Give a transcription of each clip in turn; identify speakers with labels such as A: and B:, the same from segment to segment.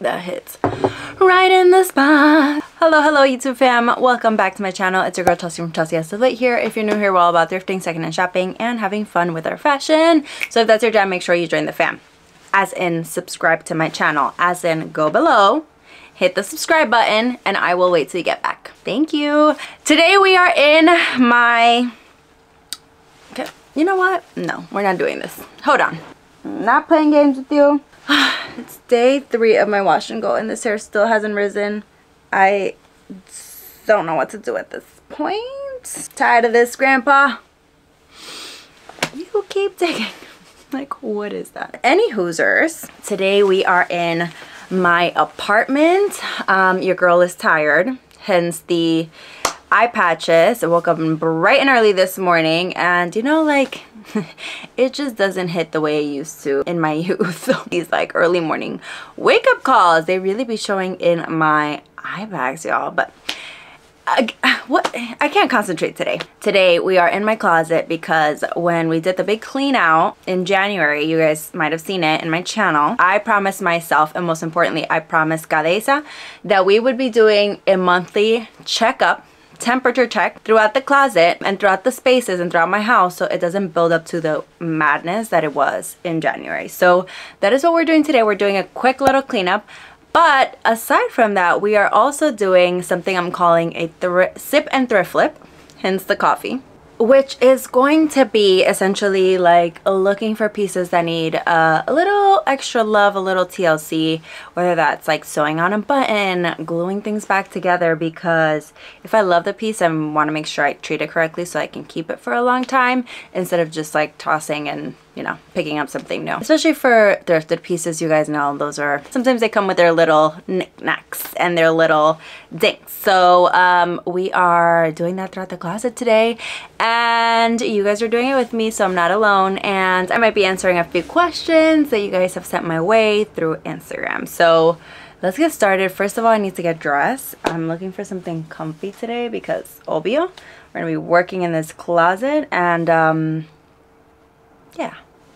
A: that hits right in the spot. Hello, hello YouTube fam. Welcome back to my channel. It's your girl Chelsea from Chelsea As of Late here. If you're new here, we're all about thrifting, secondhand shopping, and having fun with our fashion. So if that's your jam, make sure you join the fam. As in, subscribe to my channel. As in, go below, hit the subscribe button, and I will wait till you get back. Thank you. Today we are in my... Okay, you know what? No, we're not doing this. Hold on. Not playing games with you. it's day three of my wash and go and this hair still hasn't risen. I don't know what to do at this point. Tired of this, Grandpa. You keep digging. Like, what is that? Any Hoosers. Today we are in my apartment. Um, your girl is tired, hence the eye patches. I woke up bright and early this morning and you know like it just doesn't hit the way it used to in my youth. These like early morning wake up calls, they really be showing in my eye bags, y'all. But I, what I can't concentrate today. Today we are in my closet because when we did the big clean out in January, you guys might have seen it in my channel. I promised myself and most importantly, I promised Cadesa that we would be doing a monthly checkup temperature check throughout the closet and throughout the spaces and throughout my house so it doesn't build up to the madness that it was in January. So that is what we're doing today. We're doing a quick little cleanup. But aside from that, we are also doing something I'm calling a sip and thrift flip, hence the coffee which is going to be essentially like looking for pieces that need uh, a little extra love, a little TLC, whether that's like sewing on a button, gluing things back together because if I love the piece, I want to make sure I treat it correctly so I can keep it for a long time instead of just like tossing and you know, picking up something new. Especially for thrifted pieces, you guys know those are, sometimes they come with their little knickknacks and their little dinks. So um, we are doing that throughout the closet today and you guys are doing it with me so I'm not alone and I might be answering a few questions that you guys have sent my way through Instagram. So let's get started. First of all, I need to get dressed. I'm looking for something comfy today because obvio, we're gonna be working in this closet and um, yeah,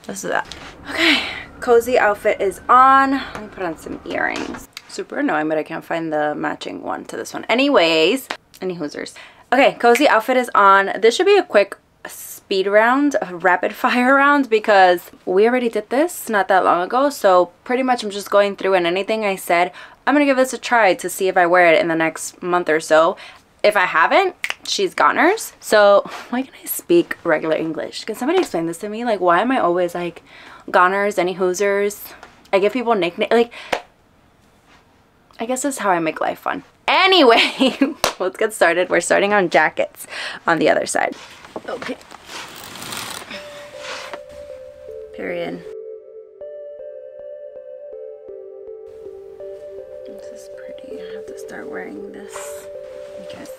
A: let's do that. Okay, cozy outfit is on. Let me put on some earrings. Super annoying, but I can't find the matching one to this one. Anyways, any hoosers. Okay, cozy outfit is on. This should be a quick speed round, a rapid fire round because we already did this not that long ago. So pretty much I'm just going through and anything I said, I'm going to give this a try to see if I wear it in the next month or so. If I haven't, she's goners. So why can I speak regular English? Can somebody explain this to me? Like why am I always like goners, any hoosers? I give people nicknames. Like I guess that's how I make life fun. Anyway, let's get started. We're starting on jackets on the other side. Okay. Period.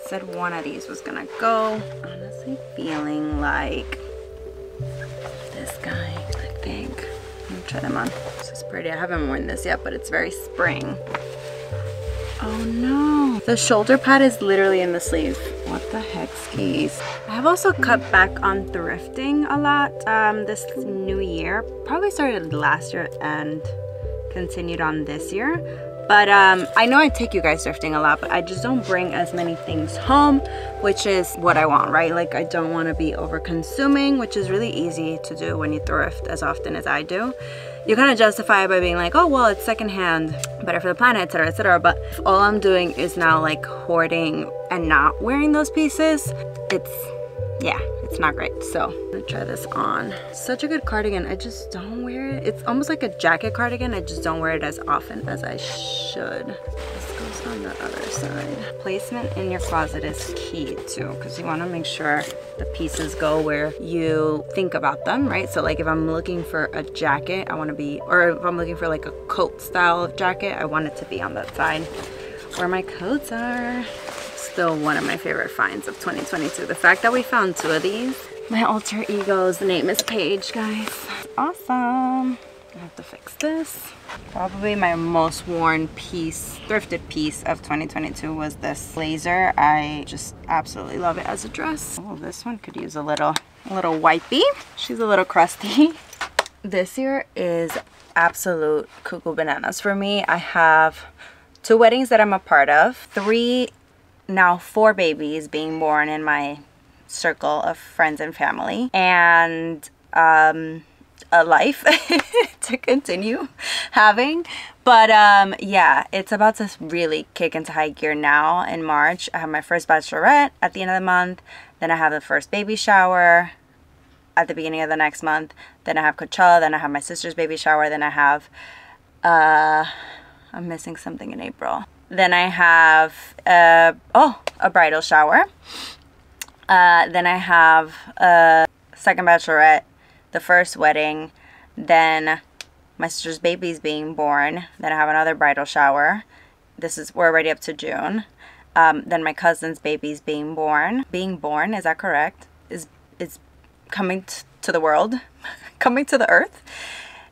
A: Said one of these was gonna go. Honestly feeling like this guy, I think. Me try them on. This is pretty. I haven't worn this yet, but it's very spring. Oh no. The shoulder pad is literally in the sleeve. What the heck skis? I have also cut back on thrifting a lot um, this new year. Probably started last year and continued on this year. But um, I know I take you guys thrifting a lot, but I just don't bring as many things home, which is what I want, right? Like I don't want to be over consuming, which is really easy to do when you thrift as often as I do. You kind of justify it by being like, oh, well, it's secondhand, better for the planet, etc., etc. But all I'm doing is now like hoarding and not wearing those pieces. It's, yeah, it's not great. So I'm gonna try this on. Such a good cardigan. I just don't wear it. It's almost like a jacket cardigan. I just don't wear it as often as I should. This goes on the other side. Placement in your closet is key too because you want to make sure the pieces go where you think about them, right? So like if I'm looking for a jacket, I want to be, or if I'm looking for like a coat style of jacket, I want it to be on that side where my coats are still one of my favorite finds of 2022. The fact that we found two of these. My alter ego's name is Paige, guys. Awesome. I have to fix this. Probably my most worn piece, thrifted piece of 2022 was this blazer. I just absolutely love it as a dress. Oh, this one could use a little, a little wipey. She's a little crusty. this year is absolute cuckoo bananas for me. I have two weddings that I'm a part of, three, now four babies being born in my circle of friends and family, and um, a life to continue having. But um, yeah, it's about to really kick into high gear now in March. I have my first bachelorette at the end of the month. Then I have the first baby shower at the beginning of the next month. Then I have Coachella. Then I have my sister's baby shower. Then I have, uh, I'm missing something in April. Then I have, uh, oh, a bridal shower. Uh, then I have a second bachelorette, the first wedding, then my sister's baby's being born. Then I have another bridal shower. This is, we're already up to June. Um, then my cousin's baby's being born. Being born, is that correct? Is, is coming to the world, coming to the earth.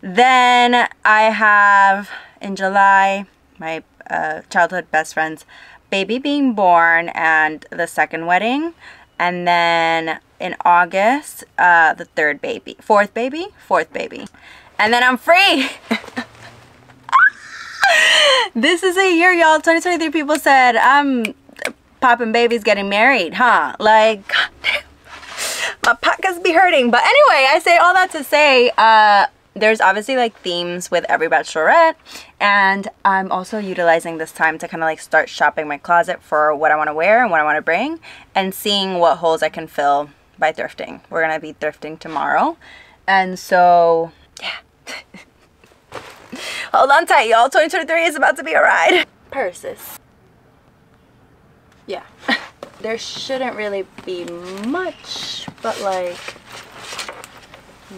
A: Then I have in July my uh, childhood best friend's baby being born and the second wedding. And then in August, uh, the third baby, fourth baby, fourth baby. And then I'm free. this is a year, y'all. 2023 people said I'm popping babies getting married, huh? Like, my pockets be hurting. But anyway, I say all that to say, uh, there's obviously like themes with every bachelorette and I'm also utilizing this time to kind of like start shopping my closet for what I want to wear and what I want to bring and seeing what holes I can fill by thrifting. We're gonna be thrifting tomorrow and so yeah. Hold on tight y'all. 2023 is about to be a ride. Purses. Yeah. There shouldn't really be much but like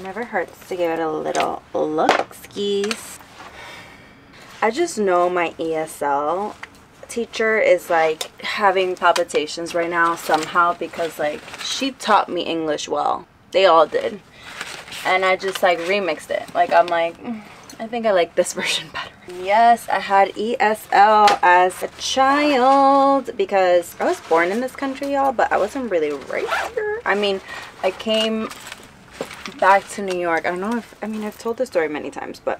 A: Never hurts to give it a little look skis. I just know my ESL teacher is like having palpitations right now somehow because like she taught me English well. They all did. And I just like remixed it. Like I'm like, mm, I think I like this version better. Yes, I had ESL as a child because I was born in this country, y'all, but I wasn't really right here. I mean, I came back to New York. I don't know if, I mean, I've told this story many times, but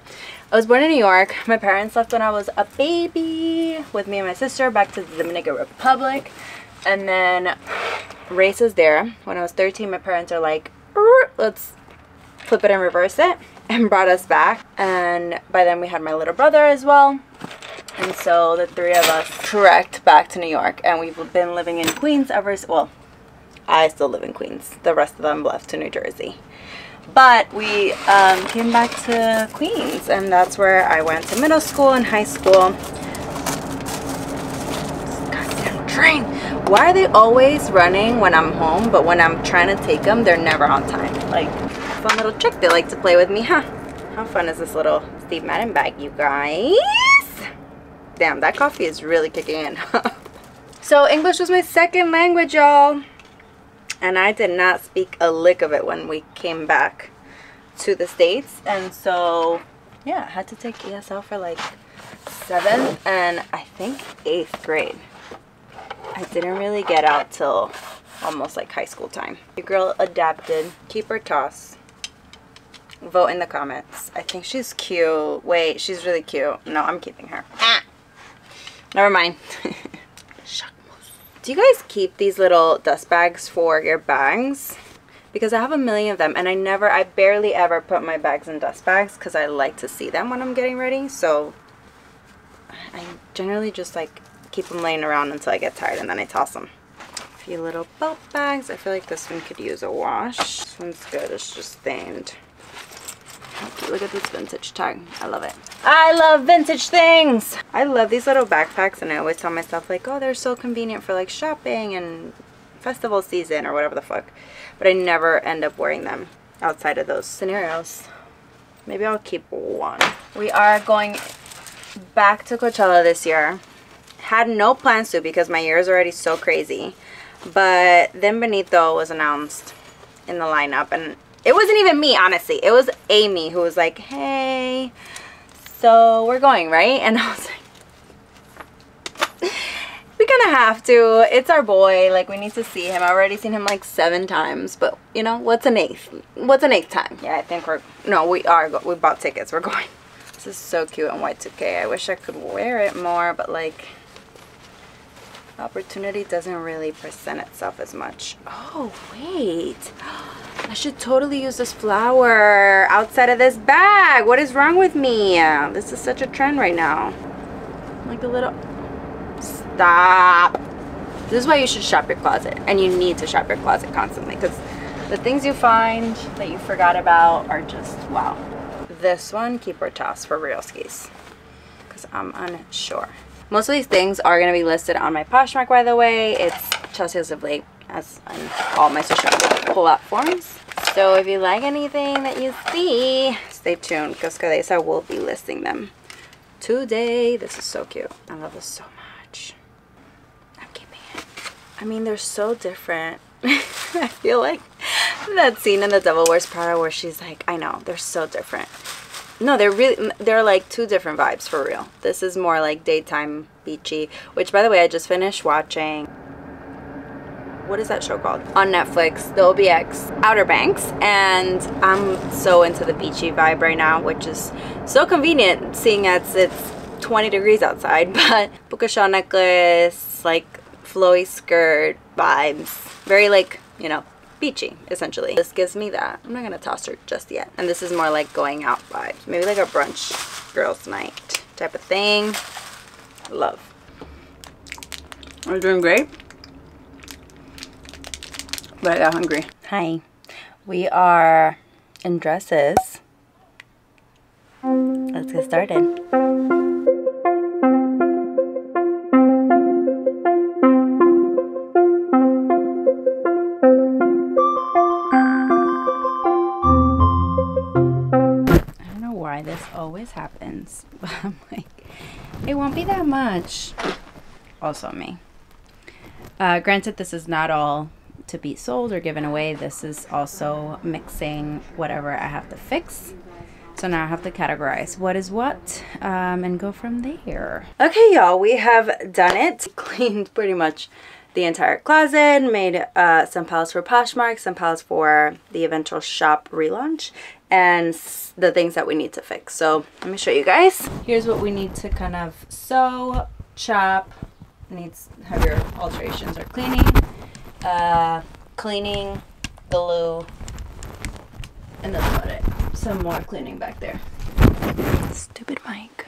A: I was born in New York. My parents left when I was a baby with me and my sister back to the Dominican Republic. And then races there. When I was 13, my parents are like, let's flip it and reverse it and brought us back. And by then we had my little brother as well. And so the three of us trekked back to New York and we've been living in Queens ever, since. well, I still live in Queens. The rest of them left to New Jersey. But we um, came back to Queens and that's where I went to middle school and high school. Goddamn train. Why are they always running when I'm home, but when I'm trying to take them, they're never on time? Like, fun little trick they like to play with me, huh? How fun is this little Steve Madden bag, you guys? Damn, that coffee is really kicking in. so English was my second language, y'all and I did not speak a lick of it when we came back to the States. And so, yeah, I had to take ESL for like seventh and I think eighth grade. I didn't really get out till almost like high school time. Your girl adapted. Keep her toss. Vote in the comments. I think she's cute. Wait, she's really cute. No, I'm keeping her. Ah. Never mind. Do you guys keep these little dust bags for your bags? Because I have a million of them and I never, I barely ever put my bags in dust bags because I like to see them when I'm getting ready. So I generally just like keep them laying around until I get tired and then I toss them. A few little belt bags. I feel like this one could use a wash. This one's good. It's just stained. Look at this vintage tag. I love it. I love vintage things. I love these little backpacks and I always tell myself like, oh, they're so convenient for like shopping and festival season or whatever the fuck. But I never end up wearing them outside of those scenarios. Maybe I'll keep one. We are going back to Coachella this year. Had no plans to because my year is already so crazy. But then Benito was announced in the lineup and it wasn't even me, honestly. It was Amy who was like, hey, so we're going, right? And I was like, we kind of have to. It's our boy. Like, we need to see him. I've already seen him like seven times. But, you know, what's an eighth? What's an eighth time? Yeah, I think we're... No, we are. We bought tickets. We're going. This is so cute in Y2K. I wish I could wear it more, but like... Opportunity doesn't really present itself as much. Oh, wait. I should totally use this flower outside of this bag. What is wrong with me? This is such a trend right now. Like a little... Stop. This is why you should shop your closet. And you need to shop your closet constantly. Because the things you find that you forgot about are just, wow. This one, keep or toss for real skis. Because I'm unsure. Most of these things are going to be listed on my Poshmark, by the way. It's Chelsea of Late as on all my social platforms. So if you like anything that you see, stay tuned because Cadesa will be listing them today. This is so cute. I love this so much. I'm keeping it. I mean, they're so different. I feel like that scene in The Devil Wears Prada where she's like, I know, they're so different. No, they're really, they're like two different vibes for real. This is more like daytime beachy, which by the way, I just finished watching what is that show called? On netflix the obx outer banks and i'm so into the beachy vibe right now which is so convenient seeing as it's 20 degrees outside but puka necklace like flowy skirt vibes. Very like you know beachy essentially. This gives me that. I'm not gonna toss her just yet. And this is more like going out vibes. Maybe like a brunch girls night type of thing. Love. Are you doing great but I got hungry. Hi. We are in dresses. Let's get started. I don't know why this always happens, but I'm like, it won't be that much. Also me. Uh, granted, this is not all to be sold or given away. This is also mixing whatever I have to fix. So now I have to categorize what is what um, and go from there. Okay, y'all, we have done it. Cleaned pretty much the entire closet, made uh, some palettes for Poshmark, some palettes for the eventual shop relaunch, and the things that we need to fix. So let me show you guys. Here's what we need to kind of sew, chop, needs heavier alterations or cleaning uh, cleaning, glue, and that's about it. Some more cleaning back there. Stupid mic.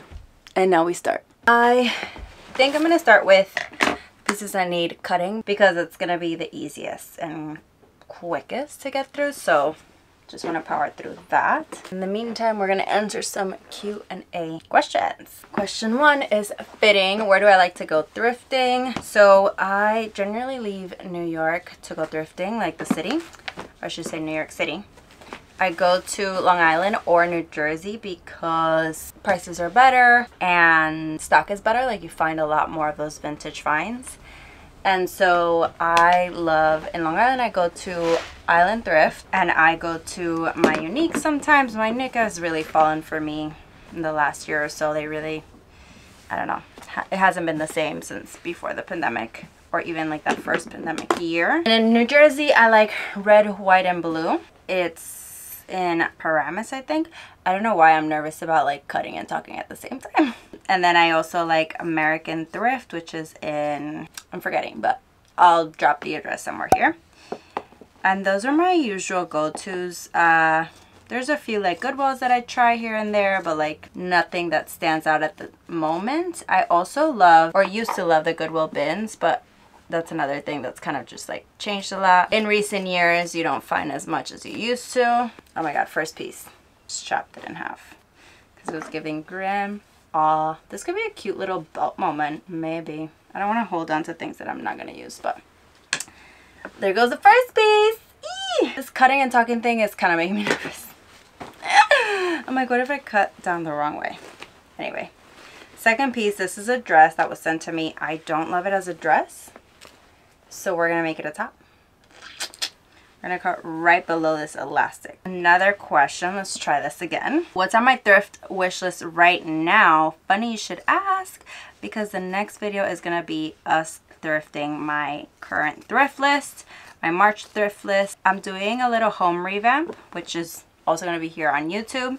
A: And now we start. I think I'm gonna start with pieces I need cutting because it's gonna be the easiest and quickest to get through. So just want to power through that. In the meantime, we're going to answer some Q&A questions. Question one is fitting. Where do I like to go thrifting? So I generally leave New York to go thrifting, like the city. I should say New York City. I go to Long Island or New Jersey because prices are better and stock is better. Like you find a lot more of those vintage finds. And so I love, in Long Island, I go to Island Thrift and I go to my Unique sometimes. My Unique has really fallen for me in the last year or so. They really, I don't know, it hasn't been the same since before the pandemic or even like that first pandemic year. And in New Jersey, I like red, white, and blue. It's in Paramus, I think. I don't know why I'm nervous about like cutting and talking at the same time. And then I also like American Thrift, which is in, I'm forgetting, but I'll drop the address somewhere here. And those are my usual go-tos. Uh, there's a few like Goodwills that I try here and there, but like nothing that stands out at the moment. I also love, or used to love the Goodwill bins, but that's another thing that's kind of just like changed a lot. In recent years, you don't find as much as you used to. Oh my god, first piece. Just chopped it in half. Because it was giving grim Aw, this could be a cute little belt moment, maybe. I don't want to hold on to things that I'm not going to use, but there goes the first piece. Eee! This cutting and talking thing is kind of making me nervous. I'm like, what if I cut down the wrong way? Anyway, second piece, this is a dress that was sent to me. I don't love it as a dress, so we're going to make it a top. We're gonna cut right below this elastic. Another question, let's try this again. What's on my thrift wish list right now? Funny you should ask because the next video is gonna be us thrifting my current thrift list, my March thrift list. I'm doing a little home revamp, which is also going to be here on YouTube.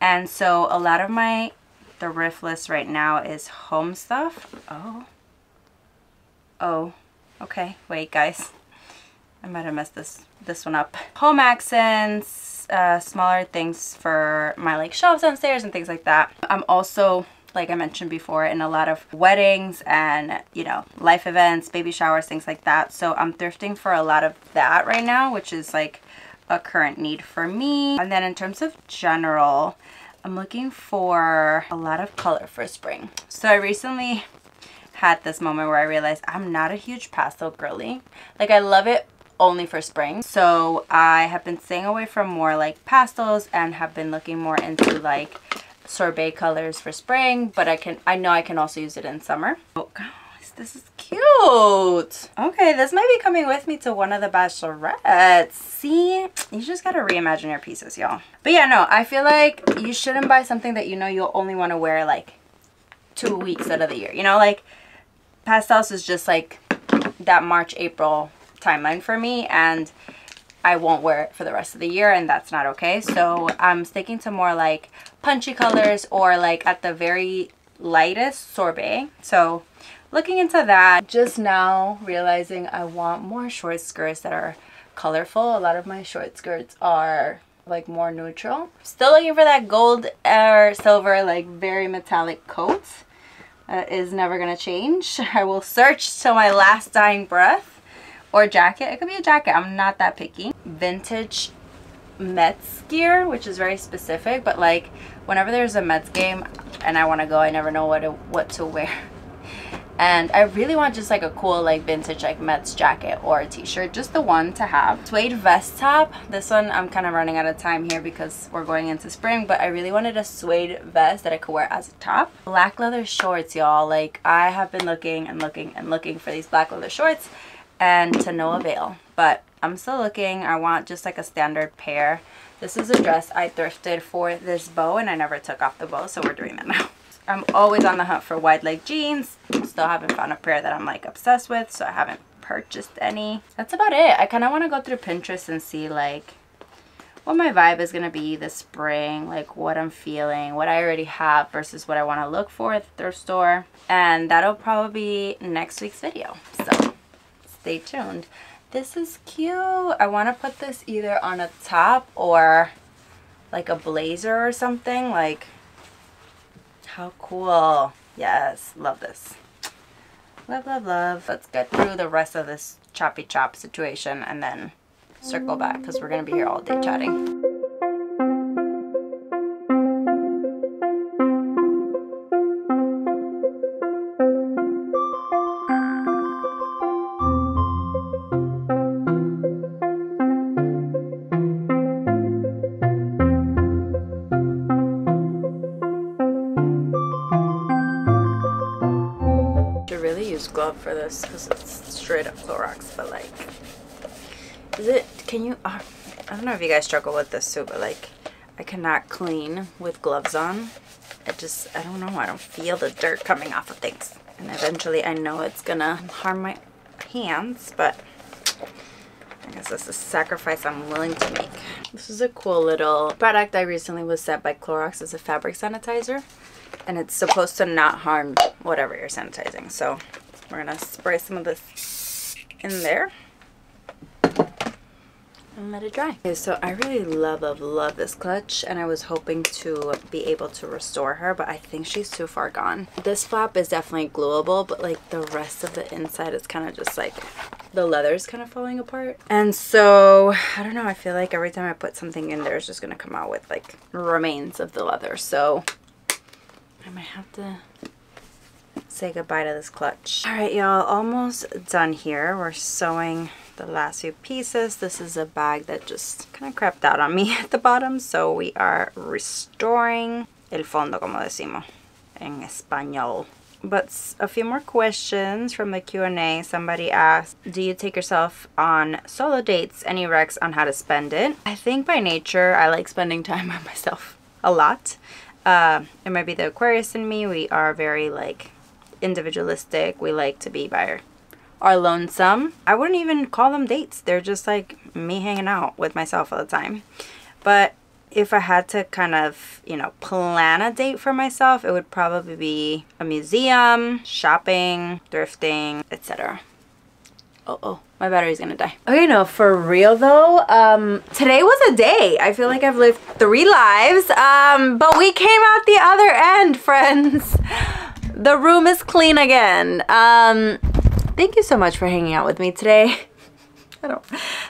A: And so a lot of my thrift list right now is home stuff. Oh. Oh. Okay. Wait, guys. I might have messed this this one up. Home accents, uh, smaller things for my like shelves downstairs and things like that. I'm also like I mentioned before, in a lot of weddings and, you know, life events, baby showers, things like that. So I'm thrifting for a lot of that right now, which is like a current need for me. And then in terms of general, I'm looking for a lot of color for spring. So I recently had this moment where I realized I'm not a huge pastel girly. Like I love it only for spring. So I have been staying away from more like pastels and have been looking more into like sorbet colors for spring, but I can I know I can also use it in summer. Oh guys, this is cute. Okay, this might be coming with me to one of the bachelorettes. See, you just gotta reimagine your pieces, y'all. But yeah, no, I feel like you shouldn't buy something that you know you'll only want to wear like two weeks out of the year. You know, like pastels is just like that March, April timeline for me and I won't wear it for the rest of the year and that's not okay. So I'm sticking to more like punchy colors or like at the very lightest sorbet. So looking into that, just now realizing I want more short skirts that are colorful. A lot of my short skirts are like more neutral. Still looking for that gold or silver like very metallic coat. Is never gonna change. I will search till my last dying breath or jacket. It could be a jacket. I'm not that picky. Vintage Mets gear, which is very specific, but like whenever there's a Mets game and I want to go, I never know what to, what to wear. And I really want just like a cool like vintage like Mets jacket or a t-shirt, just the one to have. Suede vest top. This one I'm kind of running out of time here because we're going into spring, but I really wanted a suede vest that I could wear as a top. Black leather shorts, y'all. Like I have been looking and looking and looking for these black leather shorts and to no avail. But I'm still looking. I want just like a standard pair. This is a dress I thrifted for this bow and I never took off the bow, so we're doing that now. I'm always on the hunt for wide leg jeans. Still haven't found a pair that I'm like obsessed with, so I haven't purchased any. That's about it. I kind of want to go through Pinterest and see like what my vibe is going to be this spring, like what I'm feeling, what I already have versus what I want to look for at the thrift store. And that'll probably be next week's video. So stay tuned. This is cute. I want to put this either on a top or like a blazer or something. Like, how cool. Yes, love this. Love, love, love. Let's get through the rest of this choppy chop situation and then circle back because we're going to be here all day chatting. For this because it's straight up Clorox, but like, is it, can you, uh, I don't know if you guys struggle with this too, but like, I cannot clean with gloves on. I just, I don't know, I don't feel the dirt coming off of things. And eventually I know it's gonna harm my hands, but I guess that's a sacrifice I'm willing to make. This is a cool little product I recently was sent by Clorox as a fabric sanitizer. And it's supposed to not harm whatever you're sanitizing. So we're going to spray some of this in there and let it dry. Okay, so I really love, love, love this clutch and I was hoping to be able to restore her, but I think she's too far gone. This flap is definitely gluable, but like the rest of the inside is kind of just like the leather's kind of falling apart. And so, I don't know, I feel like every time I put something in there, it's just going to come out with like remains of the leather. So I might have to say goodbye to this clutch. All right, y'all, almost done here. We're sewing the last few pieces. This is a bag that just kind of crept out on me at the bottom, so we are restoring el fondo, como decimos en español. But a few more questions from the Q&A. Somebody asked, do you take yourself on solo dates? Any recs on how to spend it? I think by nature, I like spending time by myself a lot. Uh, it might be the Aquarius in me. We are very like individualistic. We like to be by are lonesome. I wouldn't even call them dates. They're just like me hanging out with myself all the time. But if I had to kind of, you know, plan a date for myself, it would probably be a museum, shopping, thrifting, etc. Oh, oh, my battery's gonna die. Okay, no, for real though, um, today was a day. I feel like I've lived three lives, um, but we came out the other end, friends. The room is clean again. Um, thank you so much for hanging out with me today. I don't,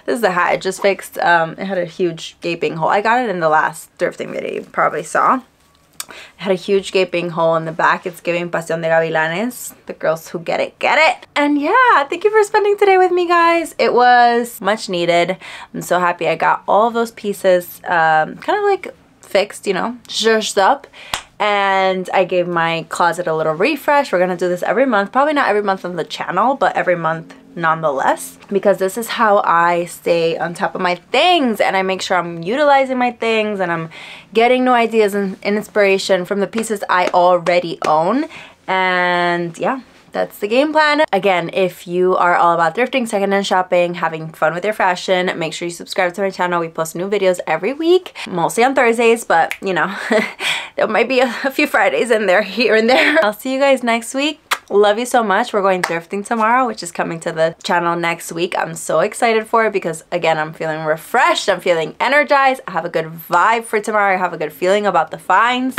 A: this is the hat I just fixed. Um, it had a huge gaping hole. I got it in the last thrifting video you probably saw. It had a huge gaping hole in the back. It's giving Pasión de Gavilanes. The girls who get it, get it. And yeah, thank you for spending today with me, guys. It was much needed. I'm so happy I got all those pieces um, kind of like fixed, you know, zhuzhed up and I gave my closet a little refresh. We're gonna do this every month, probably not every month on the channel, but every month nonetheless because this is how I stay on top of my things and I make sure I'm utilizing my things and I'm getting new ideas and inspiration from the pieces I already own and yeah that's the game plan. Again, if you are all about thrifting, secondhand shopping, having fun with your fashion, make sure you subscribe to my channel. We post new videos every week, mostly on Thursdays, but you know, there might be a, few Fridays in there, here and there. I'll see you guys next week. Love you so much. We're going thrifting tomorrow, which is coming to the channel next week. I'm so excited for it because, again, I'm feeling refreshed. I'm feeling energized. I have a good vibe for tomorrow. I have a good feeling about the finds.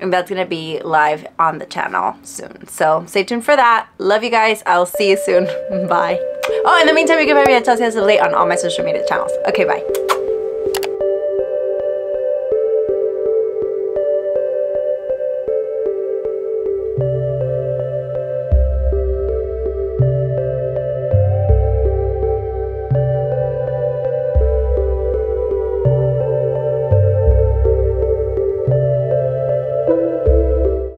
A: And that's going to be live on the channel soon. So stay tuned for that. Love you guys. I'll see you soon. bye. Oh, in the meantime, you can find me at Chelsea As of Late on all my social media channels. Okay, bye.